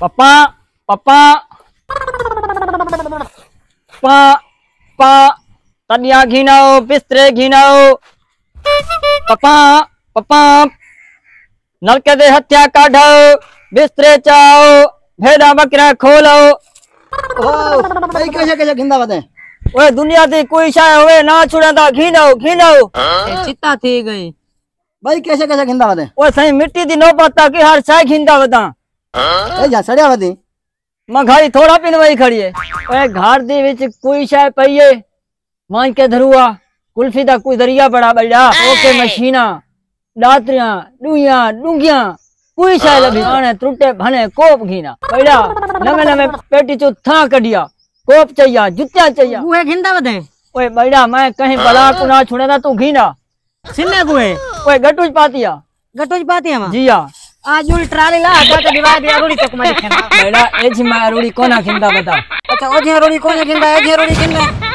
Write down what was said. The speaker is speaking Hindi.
पप्पा पप्पा पा पा। तनिया घिनाओ बिस्तरे घिनाओ। पप्पा पप्पा नलके दे हत्या काढो बिस्तरे चाओ भेड़ा बकरा खोलो ओ भाई कैसे कैसे खिंदा बते। ओए दुनिया दी कोई शाय होवे ना छुड़ांदा घिनाओ घिनाओ। चिता थी गई। भाई कैसे कैसे खिंदा बते। ओए सही मिट्टी दी नौबत की हर शाय घिंदा वदा ए जा सड़िया बती मघाई थोड़ा पिन वही खड़ी है ओए घर दे विच कोई शाय पई मान के धरुआ कुल्फी दा कोई दरिया बड़ा बड़ा ओके मशीना दातरियाँ डुइयाँ डुंगियाँ कोई शाय लभी आने त्रुटे भने कोप घीना बड़ा नवे नवे पेटी चो था कडिया कोप चाहिया जुत्तियाँ चाहिया गुहे घिंदा बदे ओए बड़ा मैं कहीं बला को ना छुड़ेदा तू घीना सिन्ने गुहे ओए गटुज पातिया गटोज पाती हम जिया आज उल ट्राली ला तो तो डिवाइड या रोड़ी तक मारी खेना बड़ा एज मैं अरुड़ी कोना खिंदा बता अच्छा ओ जे रोड़ी कोने खिंदा ए जे रोड़ी खिंदा